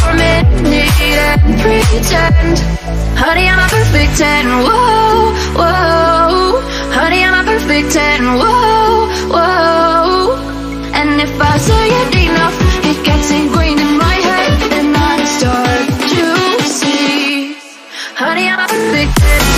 For minute and pretend. Honey, I'm a perfect 10, whoa, whoa. Honey, I'm a perfect 10, whoa, whoa. And if I say it enough, it gets ingrained in my head And I start to see. Honey, I'm a perfect 10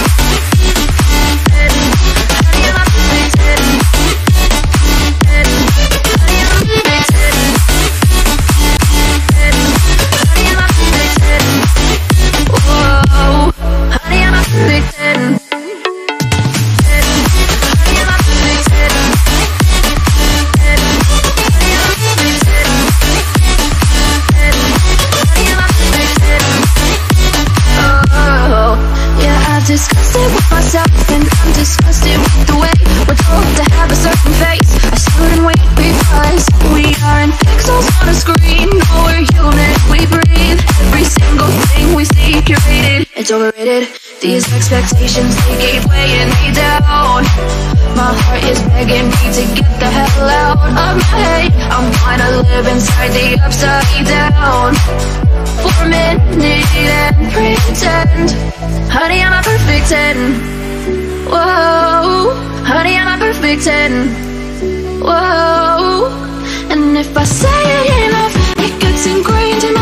We aren't pixels on a screen. No, we're human, we breathe. Every single thing we see curated. It's overrated. These expectations, they keep weighing me down. My heart is begging me to get the hell out of my head. I'm gonna live inside the upside down. For a minute and pretend. Honey, I'm a perfect 10 Whoa. Honey, I'm a perfect 10 Whoa And if I say it enough It gets ingrained in my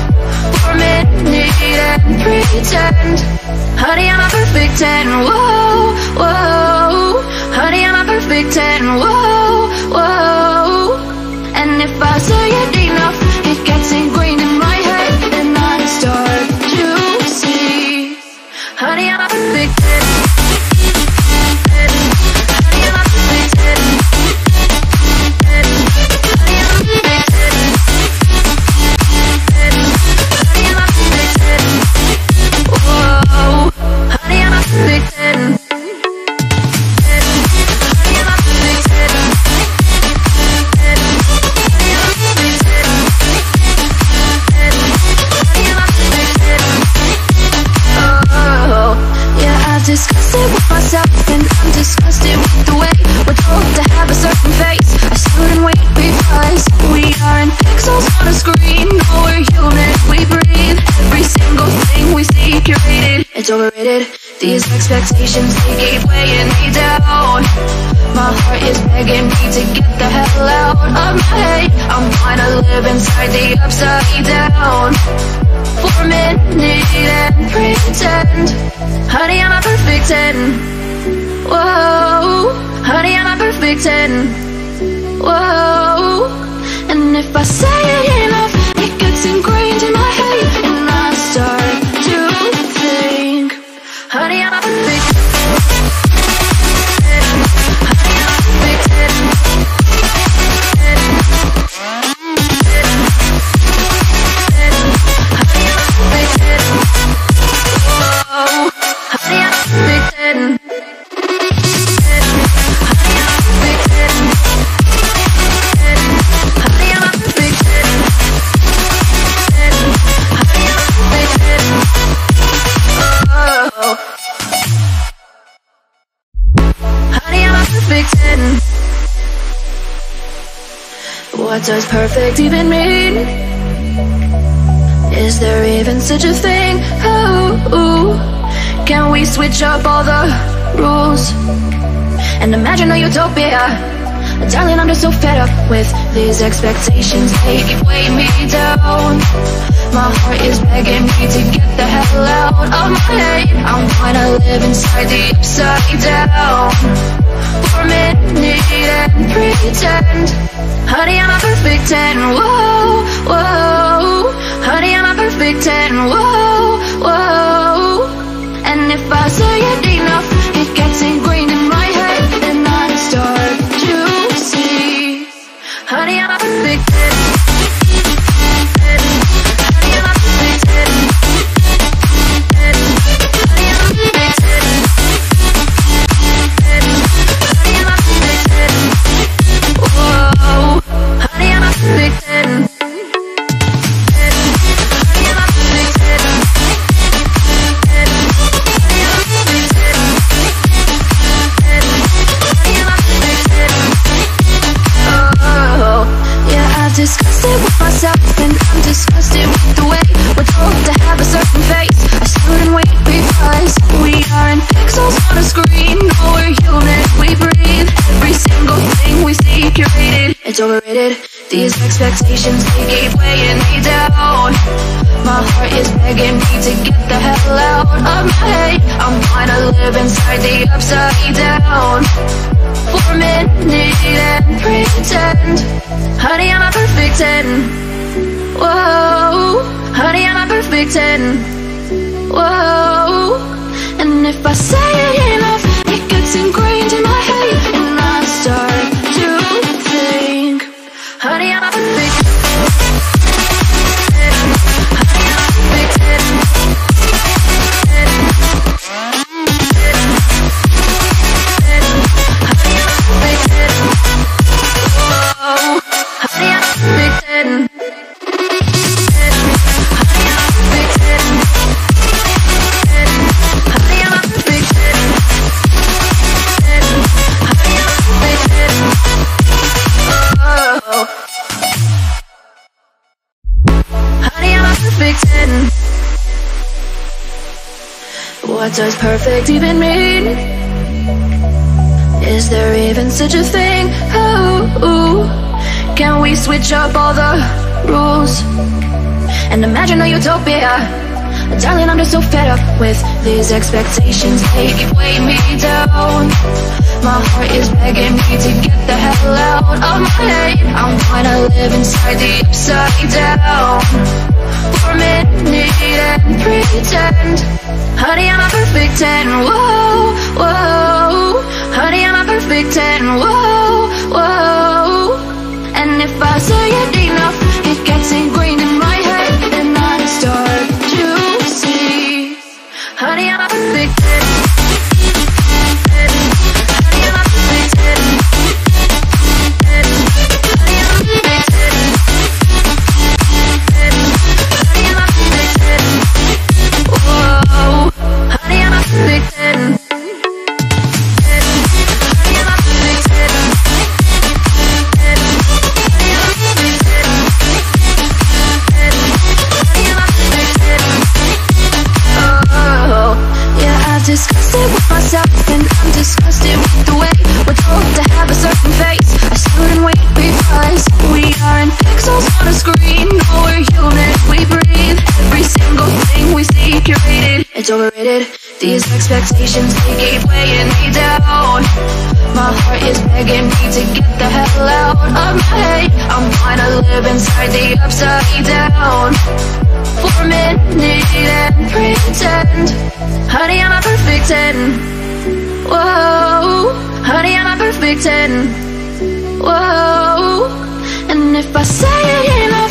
for a minute and pretend. Honey, I'm a perfect 10. Whoa, whoa. Honey, I'm a perfect 10. Whoa, whoa. And if I say it expectations, they keep weighing me down. My heart is begging me to get the hell out of my head. I'm gonna live inside the upside down. For a minute and pretend. Honey, I'm a perfect 10 Whoa. Honey, I'm a perfect 10 Whoa. And if I say it enough It gets ingrained perfect even mean? Is there even such a thing? Oh, can we switch up all the rules and imagine a utopia? Darling, I'm just so fed up with these expectations. They weighing me down. My heart is begging me to get the hell out of my head. I'm trying to live inside the upside down. For a minute and pretend. Honey, I'm a perfect 10. Whoa, whoa. Honey, I'm a perfect 10. Whoa, whoa. And if I say it enough, it gets ingrained in my head. And I start to see. Honey, I'm a perfect 10. These expectations, they keep weighing me down. My heart is begging me to get the hell out of my head. I'm trying to live inside the upside down. For a minute and pretend. Honey, I'm a perfect 10 Whoa. Honey, I'm a perfect 10 Whoa. And if I say it enough It gets ingrained in my head. And I start What does perfect even mean? Is there even such a thing? Can we switch up all the rules and imagine a utopia? Darling, I'm just so fed up with these expectations. They keep weighing me down. My heart is begging me to get the hell out of my head. I'm trying to live inside the upside down for a minute and pretend. Honey, I'm a perfect 10. Whoa, whoa. Honey, I'm a perfect 10. Whoa, whoa. And if I say it enough, it gets ingrained in my Honey, These expectations, they keep weighing me down. My heart is begging me to get the hell out of my head. I'm trying to live inside the upside down. For a minute and pretend. Honey, I'm a perfect 10 Whoa. Honey, I'm a perfect 10 Whoa. And if I say it enough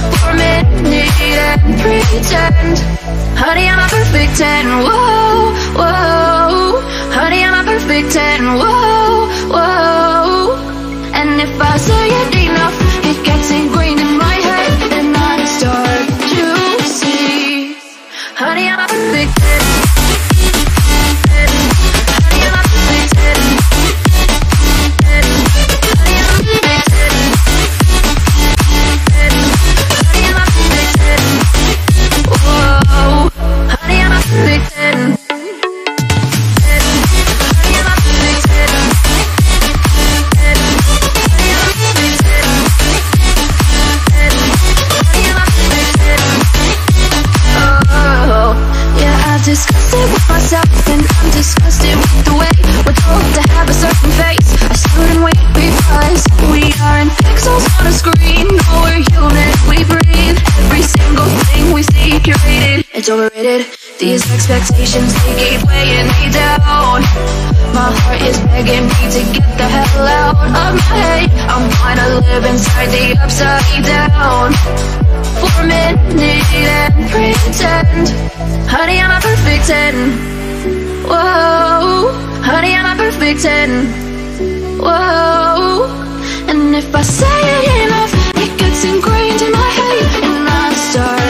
for a minute and pretend. Honey, I'm a perfect ten. Whoa, whoa. Honey, I'm a perfect ten. Whoa, whoa. And if I say it enough, it gets ingrained in my head, and I start to see. Honey, I'm a perfect ten. Expectations, they keep weighing me down. My heart is begging me to get the hell out of my head. I'm trying to live inside the upside down for a minute and pretend. Honey, I'm a perfect ten. Whoa, honey, I'm a perfect ten. Whoa, and if I say it enough, it gets ingrained in my head, and I start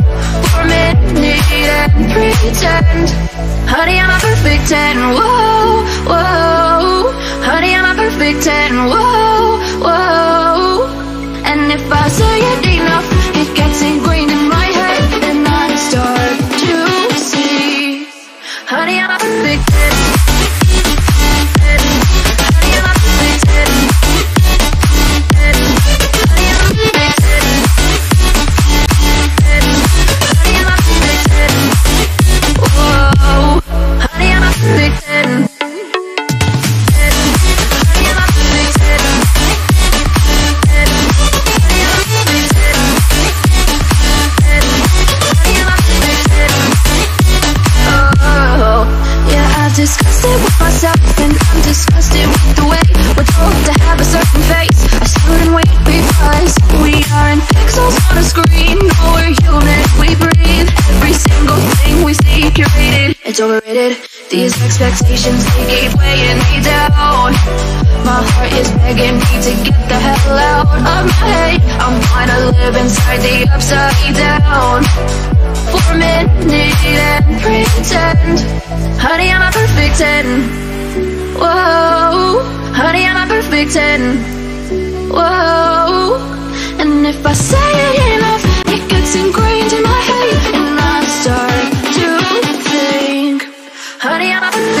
for minute and pretend. Honey, I'm a perfect ten. Whoa, whoa. Honey, I'm a perfect ten. Whoa, whoa. And if I say it enough, it gets ingrained in my head, and I start to see. Honey, I'm a perfect ten. Overrated. These expectations, they keep weighing me down. My heart is begging me to get the hell out of my head. I'm to live inside the upside down for a minute and pretend. Honey, I'm a perfect ten. Whoa, honey, I'm a perfect ten. Whoa, and if I say it enough, it gets ingrained in my Honey,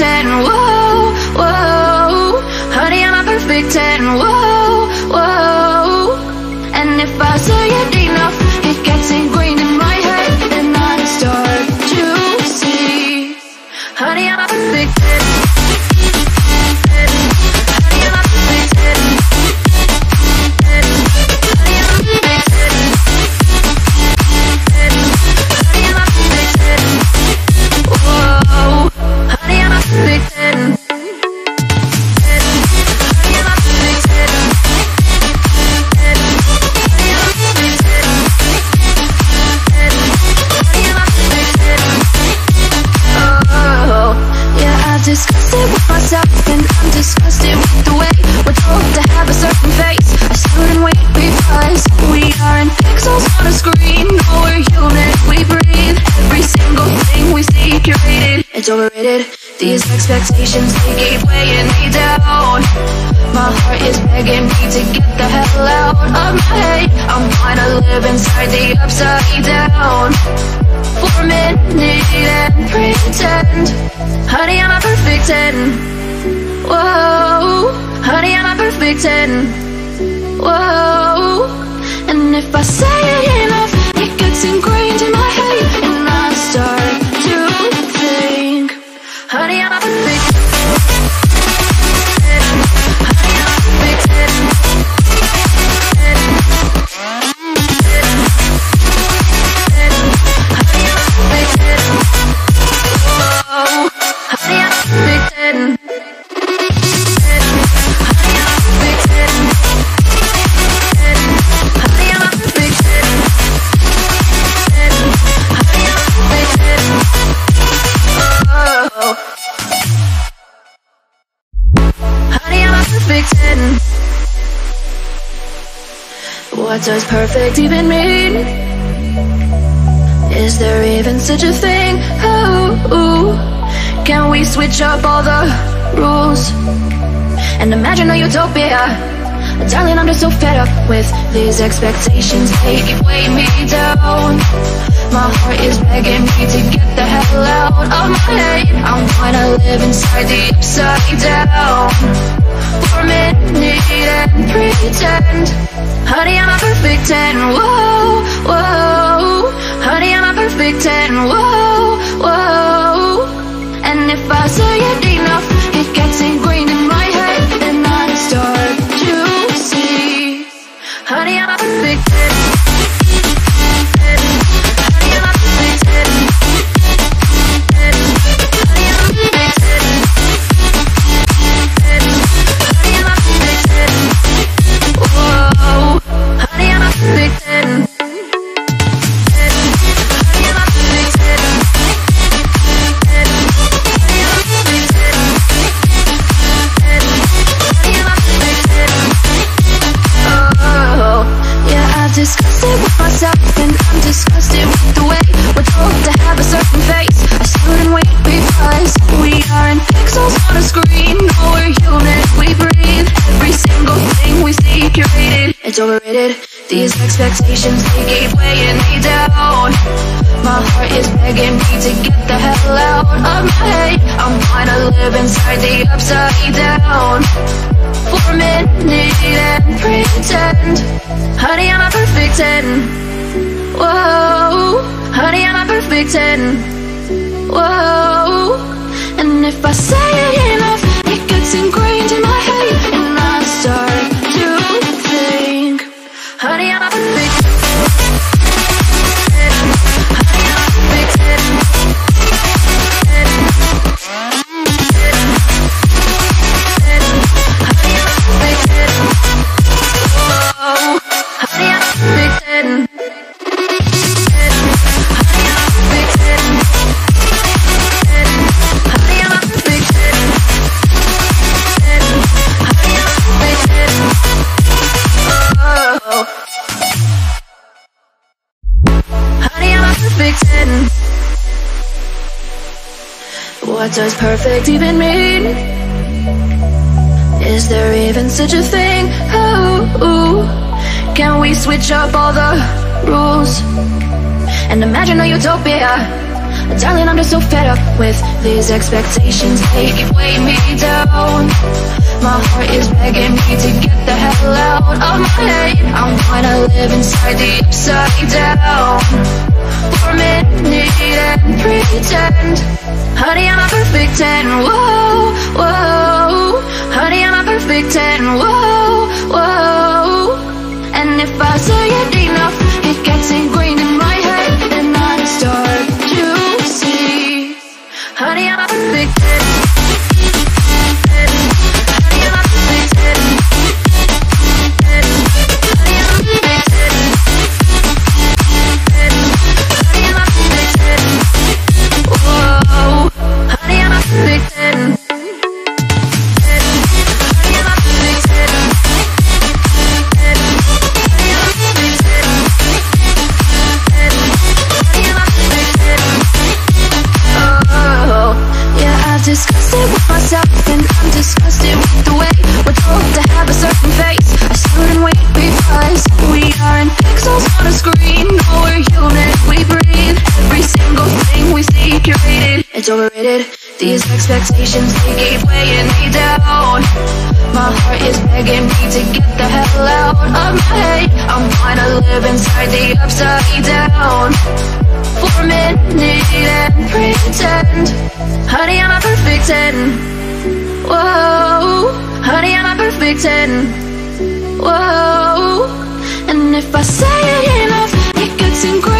ten, whoa, whoa. Honey, I'm a perfect expectations, they keep weighing me down. My heart is begging me to get the hell out of my head. I'm trying to live inside the upside down. For a minute and pretend. Honey, I'm a perfect ten Whoa. Honey, I'm a perfect ten Whoa. And if I say it enough perfect even mean? Is there even such a thing? Can we switch up all the rules and imagine a utopia? Darling, I'm just so fed up with these expectations. They weighing me down. My heart is begging me to get the hell out of my head. Trying to live inside the upside down for a minute and pretend. Honey, I'm a perfect 10, whoa, whoa. Honey, I'm a perfect 10, whoa, whoa. And if I say it enough, it gets ingrained in my head And I start to see. Honey, I'm a perfect 10 expectations, they keep weighing me down. My heart is begging me to get the hell out of my head. I'm trying to live inside the upside down. For a minute and pretend. Honey, I'm a perfect ten Whoa. Honey, I'm a perfect ten Whoa. And if I say it enough It gets ingrained in my head does perfect even mean? Is there even such a thing? Oh, can we switch up all the rules and imagine a utopia? Darling, I'm just so fed up with these expectations They weighing me down My heart is begging me to get the hell out of my head I'm gonna live inside the upside down For minute and pretend. Honey, I'm a perfect ten, whoa, whoa. Honey, I'm a perfect ten, whoa, whoa. And if I say it enough, it gets ingrained in my head And I start to see. Honey, I'm a perfect overrated These expectations, they keep weighing me down. My heart is begging me to get the hell out of my head. I'm to live inside the upside down. For a minute and pretend. Honey, I'm a perfect ten Whoa. Honey, I'm a perfect ten Whoa. And if I say it enough It gets ingrained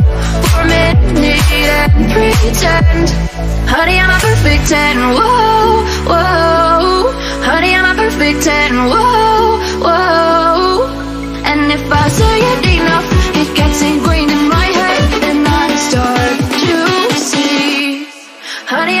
for minute and pretend. Honey, I'm a perfect ten, whoa, whoa. Honey, I'm a perfect ten, whoa, whoa. And if I say it enough, it gets ingrained in my head And I start to see. Honey,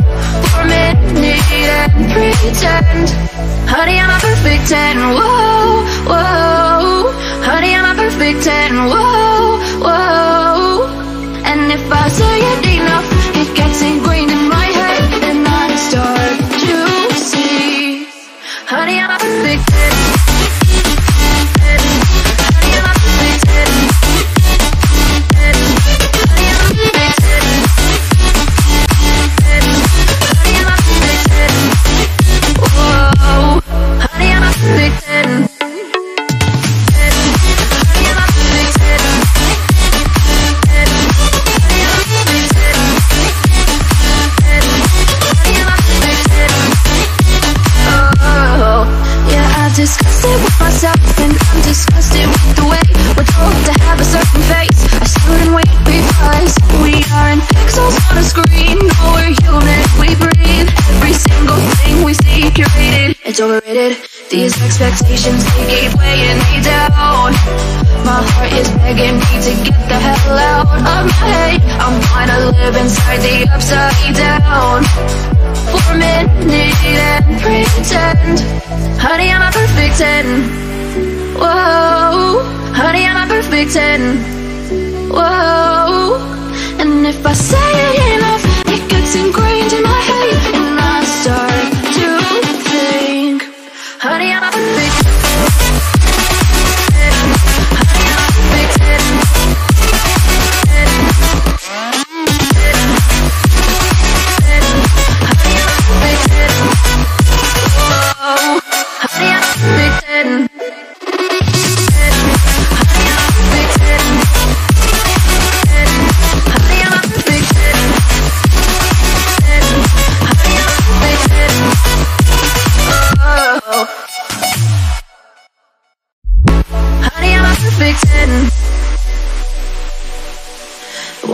for a minute and pretend. Honey, I'm a perfect ten. Whoa, whoa. Honey, I'm a perfect ten. Whoa, whoa. And if I say it enough, it gets ingrained in my head, and I start to see. Honey, I'm a perfect ten. Curated, it's overrated. These expectations, they keep weighing me down. My heart is begging me to get the hell out of my head. I'm gonna live inside the upside down. For a minute and pretend. Honey, I'm a perfect ten Whoa. Honey, I'm a perfect ten Whoa. And if I say it enough It gets ingrained in my head Honey,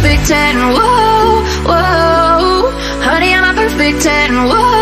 perfect ten. Whoa, whoa. Honey, I'm a perfect ten. Whoa.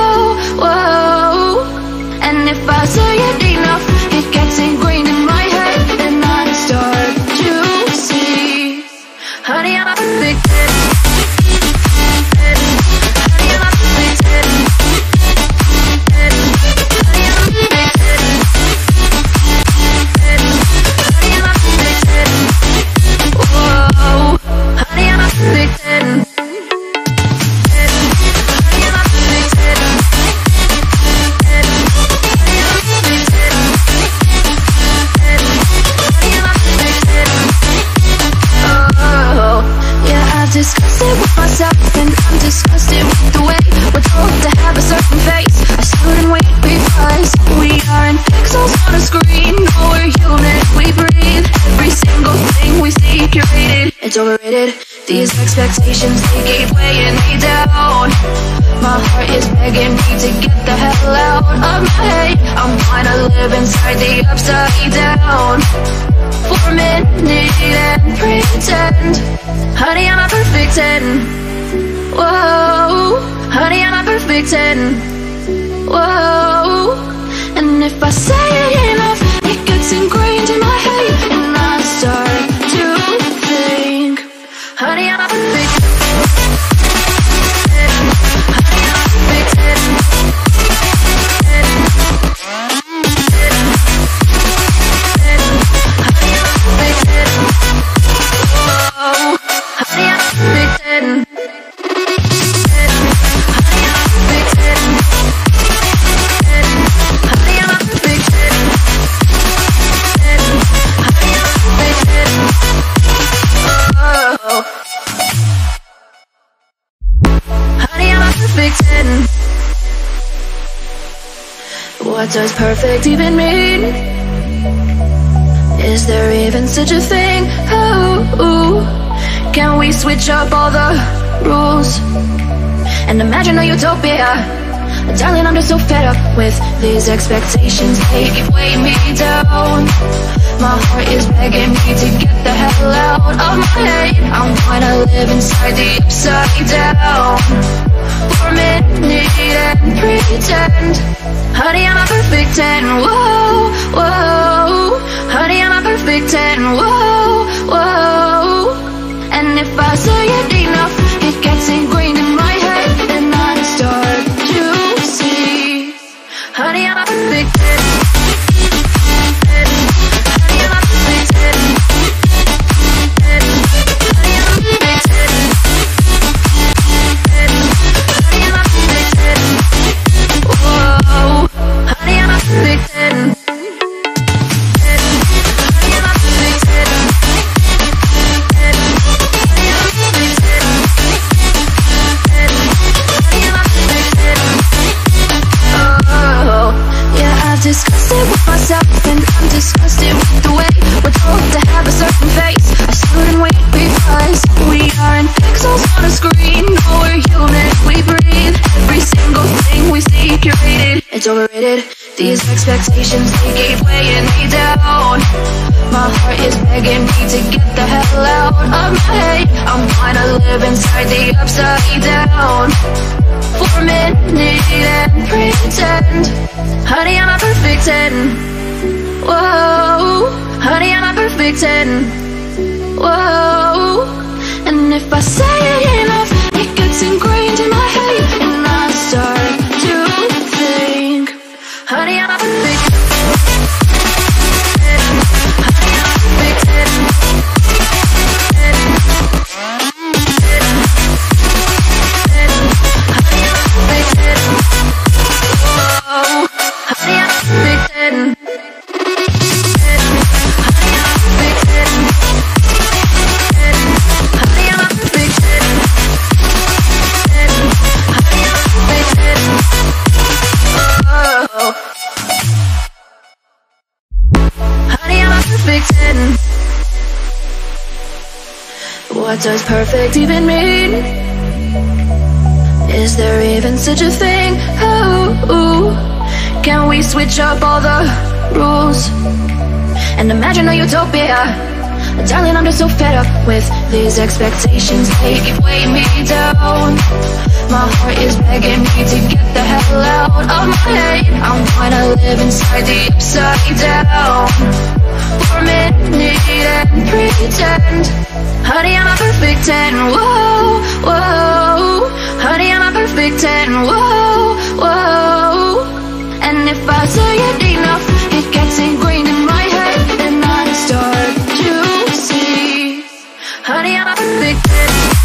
These expectations, they keep weighing me down. My heart is begging me to get the hell out of my head. I'm gonna live inside the upside down. For a minute and pretend. Honey, I'm a perfect ten Whoa. Honey, I'm a perfect ten Whoa. And if I say it enough even mean? Is there even such a thing? Can we switch up all the rules and imagine a utopia? Darling, I'm just so fed up with these expectations. They weighing me down. My heart is begging me to get the hell out of my head. I'm to live inside the upside down. For minute and pretend. Honey, I'm a perfect 10. Whoa, whoa. Honey, I'm a perfect 10. Whoa, whoa. And if I say it enough, it gets ingrained in my head. And I start to see. Honey, I'm a perfect 10. Expectations, they keep weighing me down. My heart is begging me to get the hell out of my head. I'm trying to live inside the upside down. For a minute and pretend. Honey, I'm a perfect 10 Whoa. Honey, I'm a perfect 10 Whoa. And if I say it enough It gets ingrained in my head. And I start Honey, I'm What does perfect even mean? Is there even such a thing? Can we switch up all the rules and imagine a utopia? Darling, I'm just so fed up with these expectations. They weighing me down. My heart is begging me to get the hell out of my head. I'm trying to live inside the upside down for a minute and pretend. Honey, I'm a perfect 10. Whoa, whoa. Honey, I'm a perfect 10. Whoa, whoa. And if I say it enough, it gets ingrained in my head. And I start to see. Honey, I'm a perfect 10.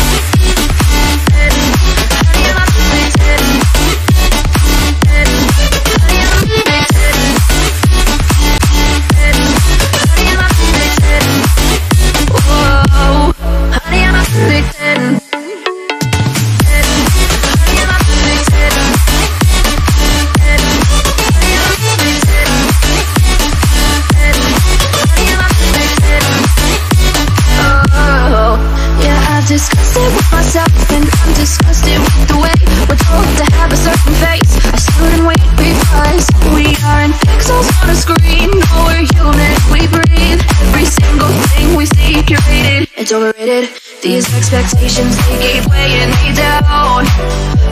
Expectations, they keep weighing me down.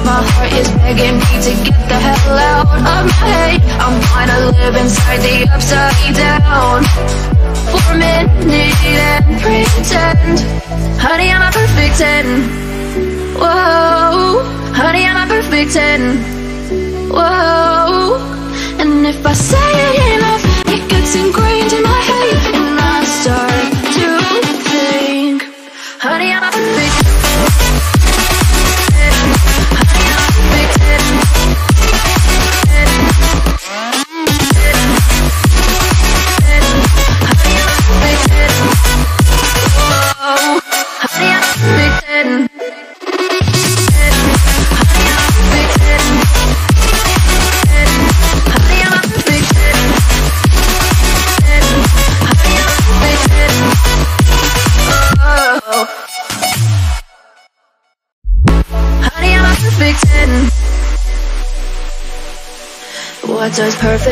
My heart is begging me to get the hell out of my head. I'm to live inside the upside down. For a minute and pretend. Honey, I'm a perfect 10 Whoa. Honey, I'm a perfect 10 Whoa. And if I say it enough It gets ingrained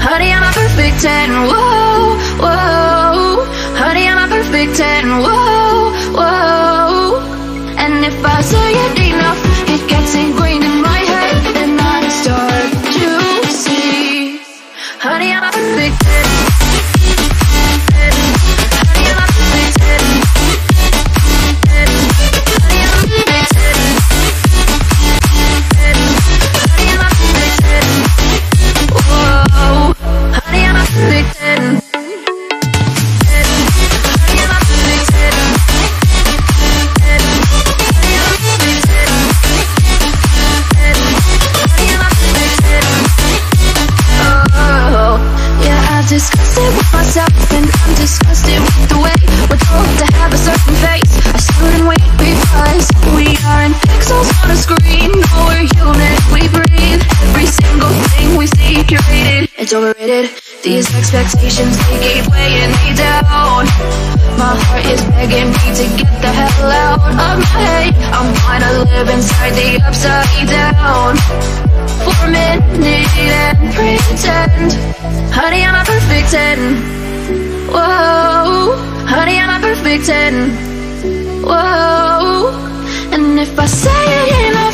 Honey, I'm a perfect ten, whoa, whoa. Honey, I'm a perfect ten, whoa, whoa. And if I say it enough, it gets ingrained in my head And I start to see. Honey, I'm a perfect ten expectations, they keep weighing me down. My heart is begging me to get the hell out of my head. I'm gonna live inside the upside down. For a minute and pretend. Honey, I'm a perfect ten Whoa. Honey, I'm a perfect ten Whoa. And if I say it enough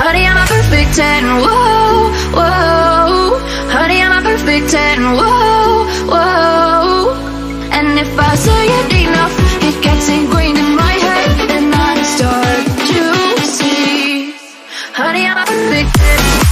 Honey, I'm a perfect 10, whoa, whoa. Honey, I'm a perfect 10, whoa, whoa. And if I say it enough, it gets ingrained in my head And I start to see. Honey, I'm a perfect 10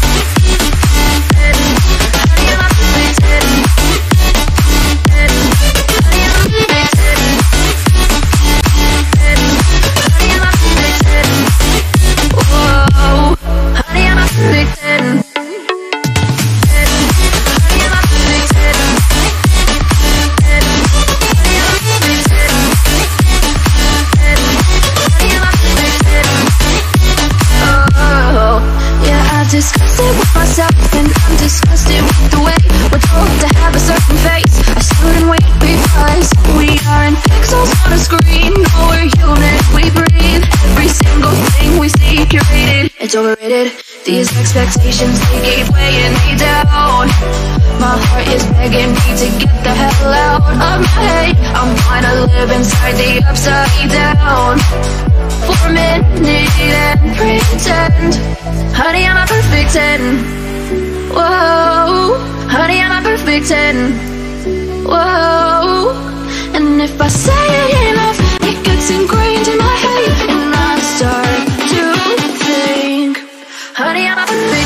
expectations, they keep weighing me down. My heart is begging me to get the hell out of my head. I'm gonna live inside the upside down. For a minute and pretend. Honey, I'm a perfect ten Whoa. Honey, I'm a perfect ten Whoa. And if I say it enough It gets ingrained in my head. And I start to Honey, I'm a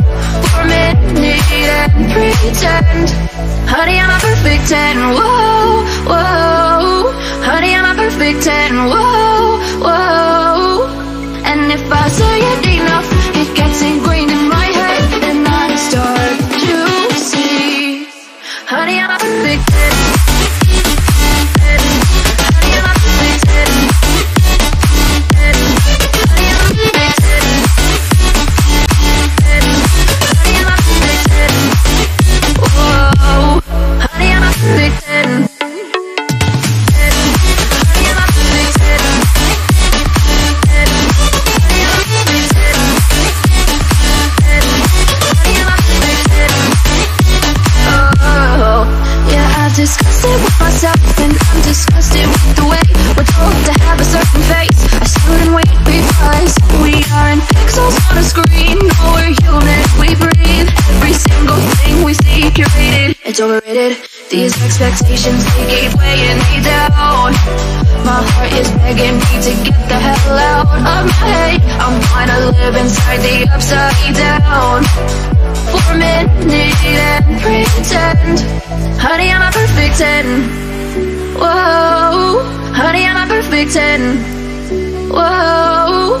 for minute and pretend. Honey, I'm a perfect ten. Whoa, whoa. Expectations, they keep weighing me down. My heart is begging me to get the hell out of my head. I'm gonna live inside the upside down. For a minute and pretend. Honey, I'm a perfect ten. Whoa. Honey, I'm a perfect ten. Whoa.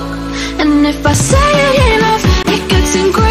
And if I say it enough It gets ingrained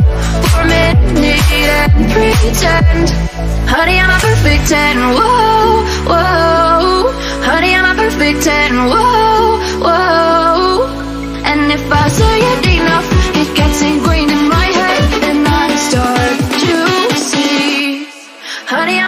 for a and pretend. Honey, I'm a perfect ten. Whoa, whoa. Honey, I'm a perfect ten. Whoa, whoa. And if I say it enough, it gets ingrained in my head, and I start to see. Honey,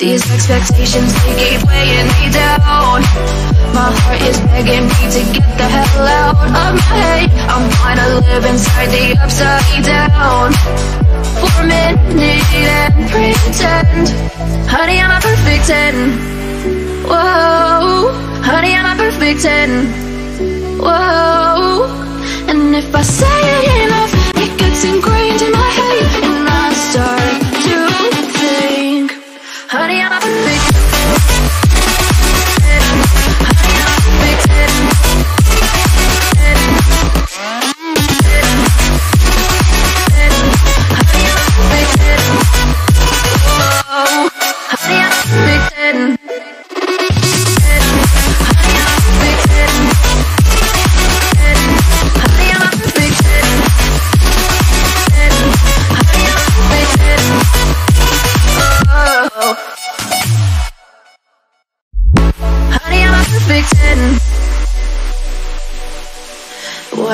These expectations, they keep weighing me down. My heart is begging me to get the hell out of my head. I'm gonna live inside the upside down. For a minute and pretend. Honey, I'm a perfect ten Whoa. Honey, I'm a perfect ten Whoa. And if I say it enough It gets ingrained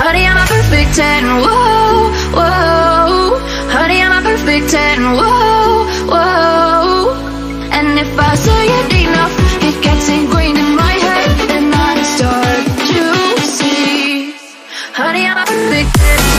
Honey, I'm a perfect 10. Whoa, whoa. Honey, I'm a perfect 10. Whoa, whoa. And if I say it enough, it gets ingrained in my head, and I start to see. Honey, I'm a perfect 10.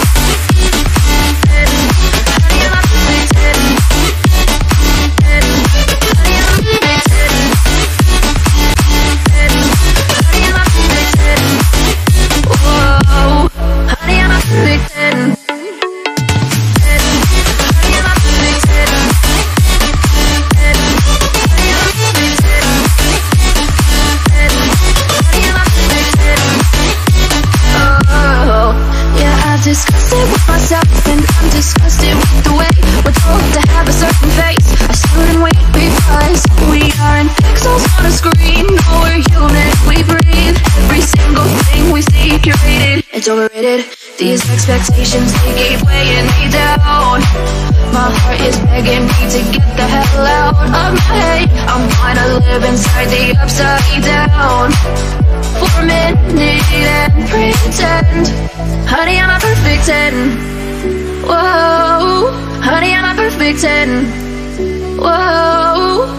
These expectations, they keep weighing me down. My heart is begging me to get the hell out of my head. I'm gonna live inside the upside down. For a minute and pretend. Honey, I'm a perfect 10 Whoa. Honey, I'm a perfect 10 Whoa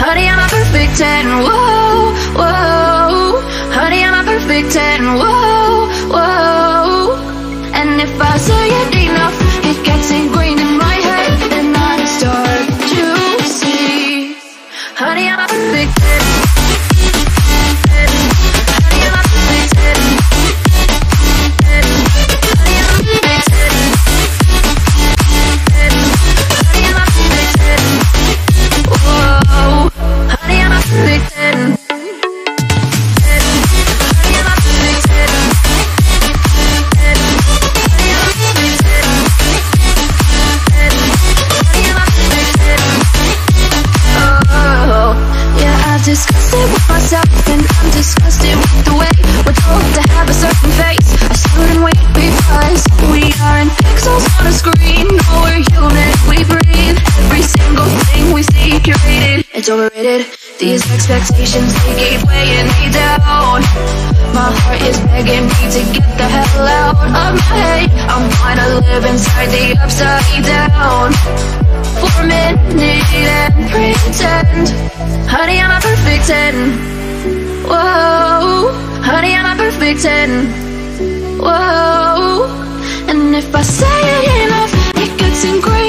Honey, I'm a perfect 10. Whoa, whoa. Honey, I'm a perfect 10. Whoa, whoa. And if I say it enough, it gets ingrained These expectations, they keep weighing me down. My heart is begging me to get the hell out of my head. I'm gonna live inside the upside down. For a minute and pretend. Honey, I'm a perfect 10 Whoa. Honey, I'm a perfect 10 Whoa. And if I say it enough It gets ingrained